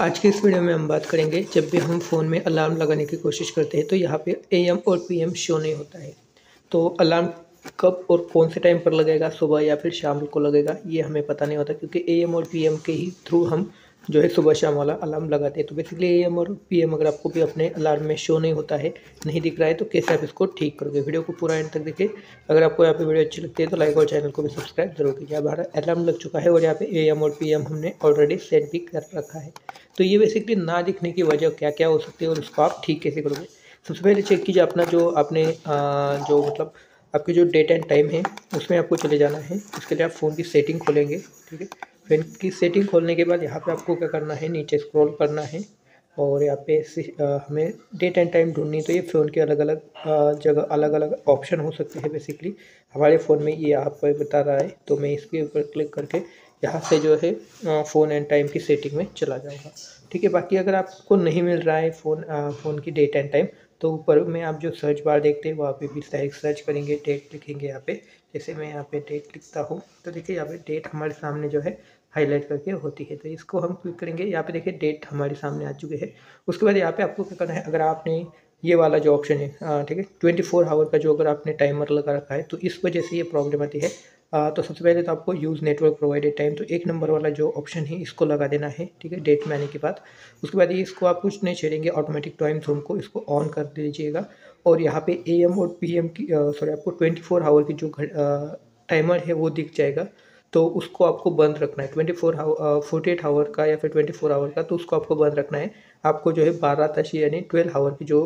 आज के इस वीडियो में हम बात करेंगे, जब भी हम फ़ोन में अलार्म लगाने की कोशिश करते हैं तो यहाँ पे एम और पीएम शो नहीं होता है। तो अलार्म कब और कौन से टाइम पर लगेगा? सुबह या फिर शाम को लगेगा? ये हमें पता नहीं होता, क्योंकि एम और पीएम के ही थ्रू हम जो है सुबह शाम वाला अलार्म लगाते हैं तो बेसिकली ए एम और पी एम अगर आपको भी अपने अलार्म में शो नहीं होता है, नहीं दिख रहा है तो कैसे आप इसको ठीक करोगे? वीडियो को पूरा एंड तक देखिए। अगर आपको यहाँ पे वीडियो अच्छी लगती है तो लाइक और चैनल को भी सब्सक्राइब ज़रूर कीजिए। हमारा अलार्म लग चुका है और यहाँ पे ए एम और पी एम हमने ऑलरेडी सेट भी कर रखा है। तो ये बेसिकली ना दिखने की वजह क्या क्या हो सकती है और उसको आप ठीक कैसे करोगे? सबसे पहले चेक कीजिए अपना जो आपने जो मतलब आपके जो डेट एंड टाइम है, उसमें आपको चले जाना है। उसके लिए आप फ़ोन की सेटिंग खोलेंगे, ठीक है? फ़ैन की सेटिंग खोलने के बाद यहाँ पे आपको क्या करना है, नीचे स्क्रॉल करना है और यहाँ पे हमें डेट एंड टाइम ढूंढनी तो ये फ़ोन के अलग अलग जगह अलग अलग ऑप्शन हो सकते हैं बेसिकली हमारे फ़ोन में ये आप बता रहा है तो मैं इसके ऊपर क्लिक करके यहाँ से जो है फ़ोन एंड टाइम की सेटिंग में चला जाऊँगा। ठीक है, बाकी अगर आपको नहीं मिल रहा है फ़ोन फ़ोन की डेट एंड टाइम तो ऊपर में आप जो सर्च बार देखते हैं, वहाँ पे भी सर्च करेंगे डेट लिखेंगे यहाँ पे। जैसे मैं यहाँ पे डेट लिखता हूँ तो देखिए यहाँ पे डेट हमारे सामने जो है हाईलाइट करके होती है। तो इसको हम क्लिक करेंगे, यहाँ पे देखिए डेट हमारे सामने आ चुके हैं। उसके बाद यहाँ पे आपको क्या करना है, अगर आपने ये वाला जो ऑप्शन है ठीक है ट्वेंटी फोर आवर का जो अगर आपने टाइमर लगा रखा है तो इस वजह से ये प्रॉब्लम आती है। तो सबसे पहले तो आपको यूज़ नेटवर्क प्रोवाइडेड टाइम तो एक नंबर वाला जो ऑप्शन है, इसको लगा देना है, ठीक है डेट में आने के बाद। उसके बाद ये इसको आप कुछ नहीं छेड़ेंगे ऑटोमेटिक टाइम जोन को इसको ऑन कर दीजिएगा। और यहाँ पे ए और पीएम की सॉरी आपको ट्वेंटी फोर आवर की जो टाइमर है, वो दिख जाएगा। तो उसको आपको बंद रखना है twenty four forty eight hour का या फिर ट्वेंटी फोर आवर का तो उसको आपको बंद रखना है। आपको जो है बारह तक यानी ट्वेल्व आवर की जो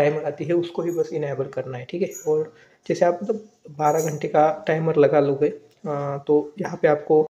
टाइमर आती है, उसको ही बस इनेबल करना है, ठीक है? और जैसे आप मतलब बारह घंटे का टाइमर लगा लोगे तो यहाँ पे आपको